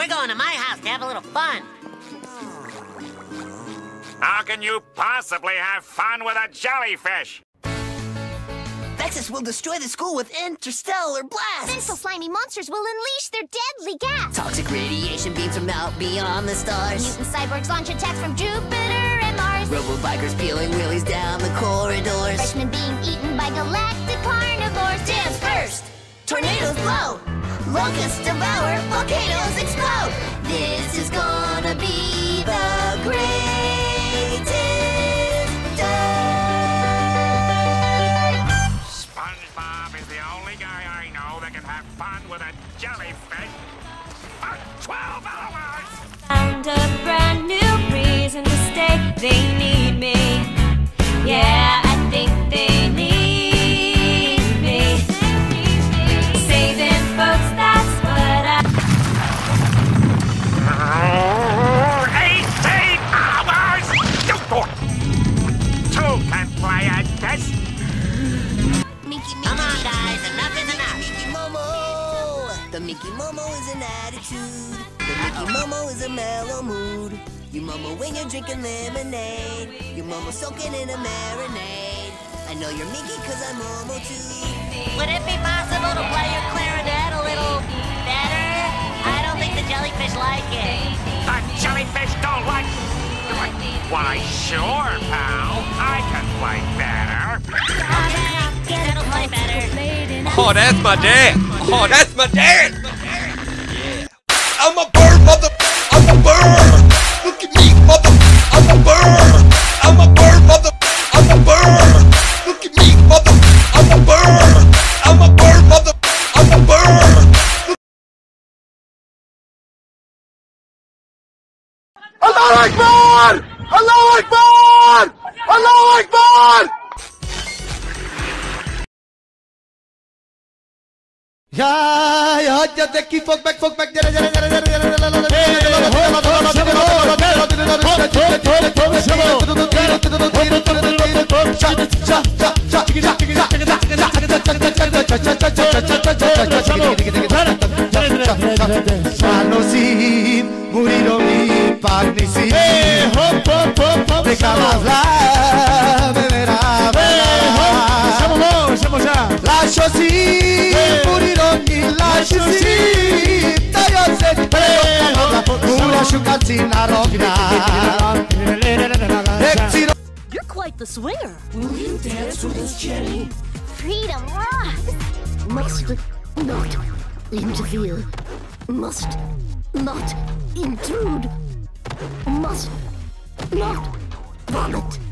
We're going to my house to have a little fun. How can you possibly have fun with a jellyfish? Vexus will destroy the school with interstellar blasts! Vengeful slimy monsters will unleash their deadly gas! Toxic radiation beams from out beyond the stars! Mutant cyborgs launch attacks from Jupiter and Mars! Robo bikers peeling wheelies down the corridors! Freshmen being eaten by galactic carnivores! Dance first! Tornadoes blow! Locusts devour! I can have fun with a jellyfish for 12 hours! Found a brand new reason to stay. They The Mickey Momo is an attitude. The Mickey Momo is a mellow mood. You Momo when you're drinking lemonade. You Momo soaking in a marinade. I know you're Mickey cause I'm Momo too. Would it be possible to play your clarinet a little better? I don't think the jellyfish like it. The jellyfish don't like... Why, sure, pal. I can play better. Okay, that'll play better. Oh, that's my dad. Oh, that's my dad. I'm a bird, mother. I'm a bird. Look at me, mother. I'm a bird. I'm a bird, mother. I'm a bird. Look at me, mother. I'm a bird. I'm a bird, mother. I'm a bird. Allah Akbar! Allah Akbar! Allah Akbar! يا هجة دكي فوق بك فوق بك جري جري جري جري جري Sanosim, murieron y pagnisim. Hop, hop, hop, hop. Dejaba hablar, beberá, beberá. Vamos, vamos, vamos ya. La chosim. Una the swinger. Will you dance with us, Jenny? Freedom rocks! must not interfere, must not intrude, must not vomit.